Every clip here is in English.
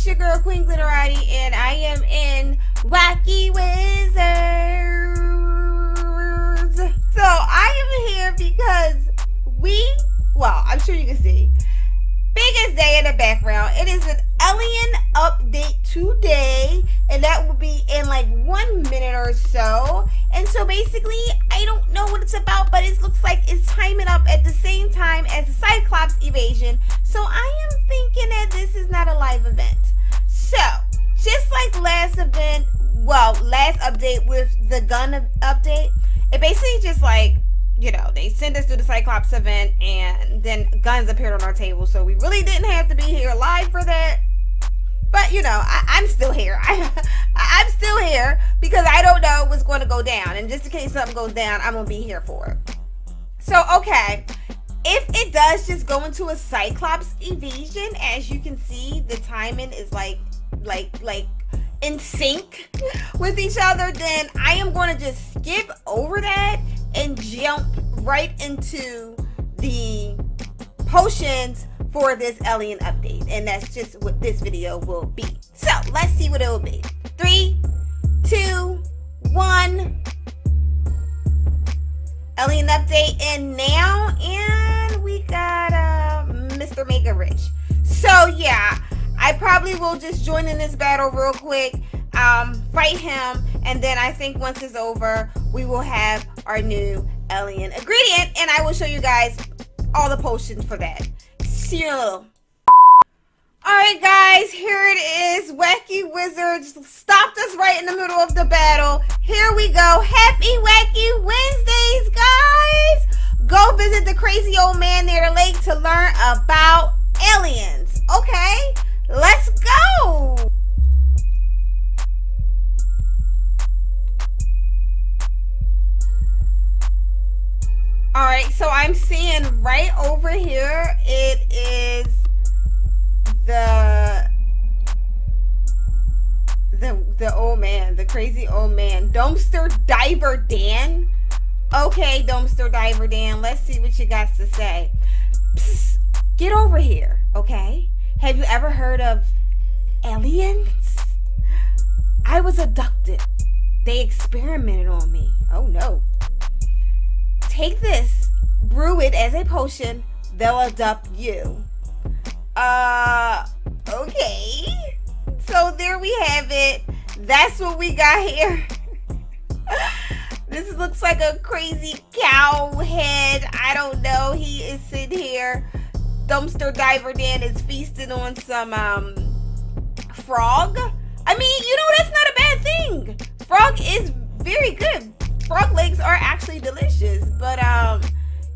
it's your girl Queen Glitterotti, and I am in Wacky Wizards. So I am here because we, well, I'm sure you can see, biggest day in the background. It is an alien update today, and that will be in like one minute or so. And so basically, I don't know what it's about, but it looks like it's timing up at the same time as the Cyclops evasion. So I am thinking that this is not a live event. So, just like last event, well, last update with the gun update, it basically just like you know, they sent us to the Cyclops event and then guns appeared on our table. So we really didn't have to be here live for that. But, you know, I, am still here. I, I'm still here because I don't know what's going down. And just in case something goes down, I'm to be here for it. So, okay. If it does just go into a Cyclops evasion, as you can see, the timing is like, like, like in sync with each other, then I am going to just skip over that and jump right into the potions for this alien update. And that's just what this video will be. So let's see what it will be. Three, two, one. Alien update and now and we got uh, Mr. Mega Rich. So yeah, I probably will just join in this battle real quick, um, fight him, and then I think once it's over, we will have our new alien ingredient, and I will show you guys all the potions for that. See you Alright guys, here it is. Wacky Wizards stopped us right in the middle of the battle. Here we go. Happy Wacky Wednesdays, guys! Go visit the crazy old man near the lake to learn about aliens. Okay, let's go! All right, so I'm seeing right over here, the the old man, the crazy old man, dumpster diver Dan. Okay, dumpster diver Dan, let's see what you got to say. Psst, get over here, okay? Have you ever heard of aliens? I was abducted. They experimented on me. Oh no. Take this, brew it as a potion, they'll adopt you. Uh, okay. So there we have it. That's what we got here. this looks like a crazy cow head. I don't know. He is sitting here. Dumpster Diver Dan is feasting on some um frog. I mean, you know, that's not a bad thing. Frog is very good frog legs are actually delicious. But um,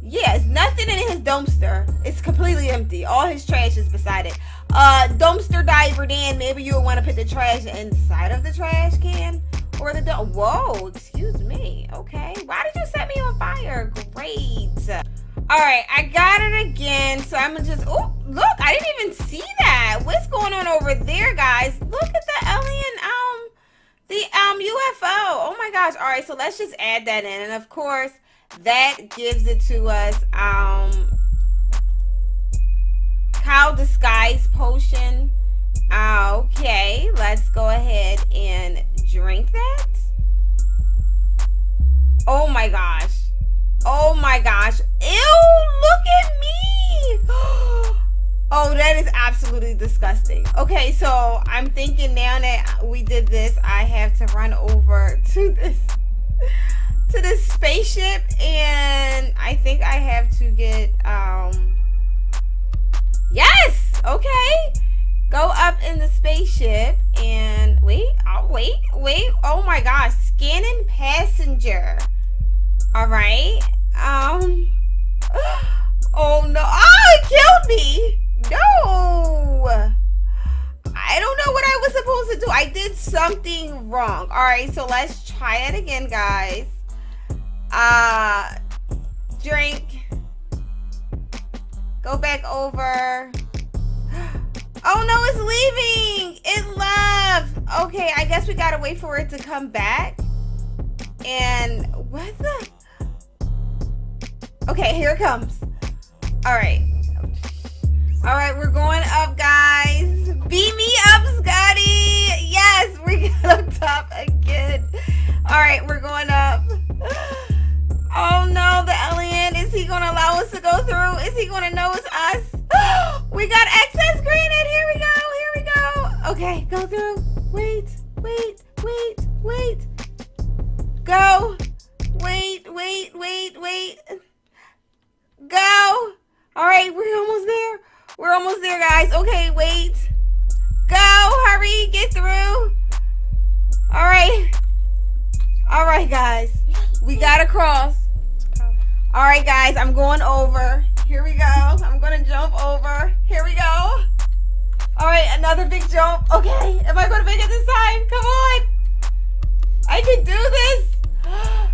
yeah, it's nothing in his dumpster. It's completely empty. All his trash is beside it. Uh, dumpster diver Dan, maybe you'll want to put the trash inside of the trash can or the dump. Whoa, excuse me. Okay, why did you set me on fire? Great. All right, I got it again. So I'm gonna just, oh, look, I didn't even see that. What's going on over there, guys? Look at the alien, um, the um UFO. Oh my gosh. All right, so let's just add that in. And of course, that gives it to us um cow disguise potion. Okay, let's go ahead and drink that. Oh my gosh. Oh my gosh. Ew, look at me. Oh, that is absolutely disgusting. Okay, so I'm thinking now that we did this, I have to run over to this to this spaceship and I think I have to get um Yes! Okay. Go up in the spaceship and wait, oh wait, wait. Oh my gosh, scanning passenger. All right. Um Oh no. Oh, it killed me. No! I don't know what I was supposed to do. I did something wrong. All right, so let's try it again, guys. Uh, drink. Go back over. Oh no, it's leaving! It left! Okay, I guess we gotta wait for it to come back. And what the? Okay, here it comes. All right. All right, we're going up, guys. Beat me up, Scotty. Yes, we got up top again. All right, we're going up. Oh no, the alien. Is he going to allow us to go through? excess granite. Here we go. Here we go. Okay, go through. Wait, wait, wait, wait. Go. Wait, wait, wait, wait. Go. All right, we're almost there. We're almost there, guys. Okay, wait. Go. Hurry. Get through. All right. All right, guys. We got to cross. All right, guys. I'm going over. Here we go. I'm to jump over. Here we go. All right, another big jump. Okay. Am I to make it this time? Come on. I can do this.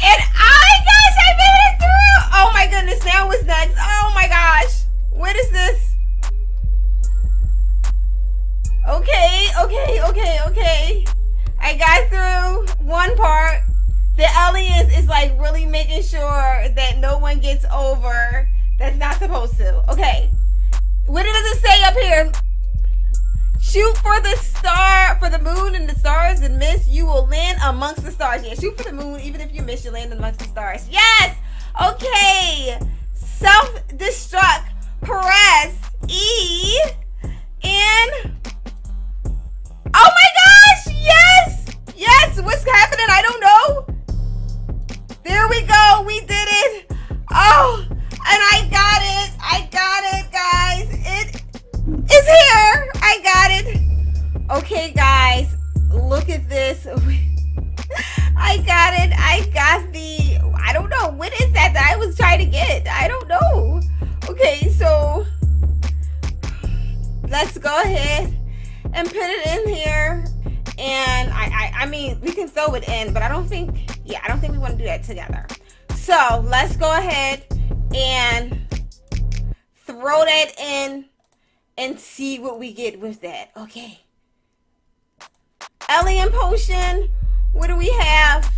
And I, gosh, I made it through. Oh my goodness. Now what's next? Oh my gosh. What is this? Okay, okay, okay, okay. I got through one part. The aliens is like really making sure that no one gets over that's not supposed to. Okay. What does it say up here? Shoot for the star, for the moon and the stars and miss, you will land amongst the stars. Yeah, shoot for the moon, even if you miss, you land amongst the stars. Yes! Okay. Self-destruct. Press E. And... Oh my gosh! Yes! Yes! What's happening? I don't know. We go. We did it. Oh, and I got it. I got it, guys. It is here. I got it. Okay, guys, look at this. I got it. I got the, I don't know. What is that that I was trying to get? I don't know. Okay, so let's go ahead and put it in here. And I, I, I mean, we can throw it in, but I don't think, yeah, I don't think we want to do that together. So let's go ahead and throw that in and see what we get with that. Okay. Alien potion. What do we have?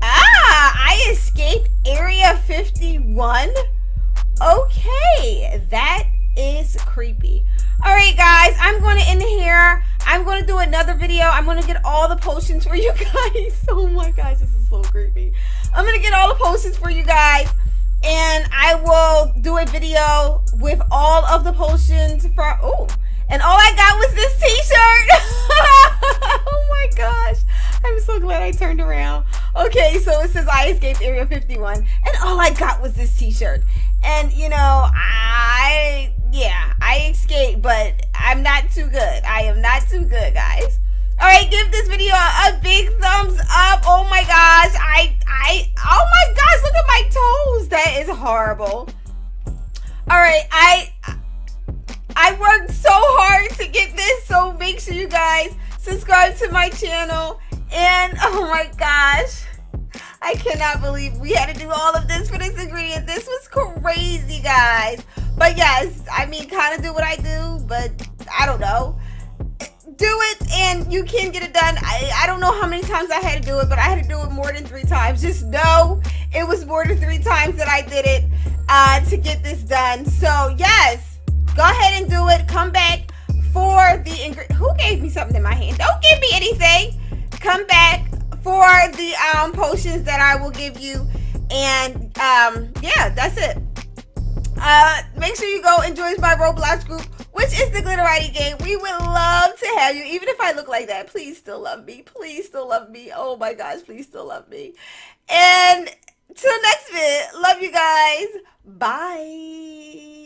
Ah, I escaped Area 51. Okay, that is creepy. All right, guys, I'm going to end here. I'm to do another video. I'm to get all the potions for you guys. Oh my gosh, this is so creepy. I'm to get all the potions for you guys and I will do a video with all of the potions for oh and all I got was this t-shirt oh my gosh I'm so glad I turned around okay so it says I escaped area 51 and all I got was this t-shirt and you know I yeah I escaped but I'm not too good I am not too good guys all right, give this video a, big thumbs up. Oh my gosh, I, I, oh my gosh, look at my toes. That is horrible. All right, I, I worked so hard to get this, so make sure you guys subscribe to my channel. And oh my gosh, I cannot believe we had to do all of this for this ingredient. This was crazy, guys. But yes, I mean, kind of do what I do, but I don't know do it and you can get it done. I, I don't know how many times I had to do it, but I had to do it more than three times. Just know it was more than three times that I did it uh, to get this done. So yes, go ahead and do it. Come back for the ingredient. Who gave me something in my hand? Don't give me anything. Come back for the um, potions that I will give you. And um, yeah, that's it. Uh, make sure you go and join my Roblox group which is the Glitterotti Gang. We would love to have you. Even if I look like that, please still love me. Please still love me. Oh my gosh, please still love me. And till next vid, love you guys. Bye.